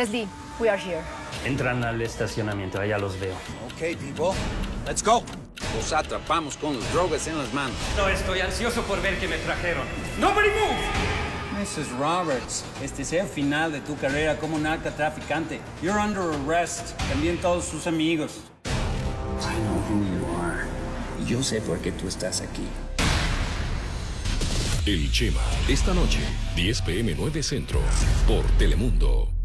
Leslie, we are here. Entran al estacionamiento, allá los veo. Okay, people, let's go. Los atrapamos con las drogas en las manos. No, estoy ansioso por ver qué me trajeron. ¡Nobody move! Mrs. Roberts, este es el final de tu carrera como narcotraficante. You're under arrest. También todos sus amigos. I know who you are. Y yo sé por qué tú estás aquí. El Chema, esta noche, 10 pm 9 Centro, por Telemundo.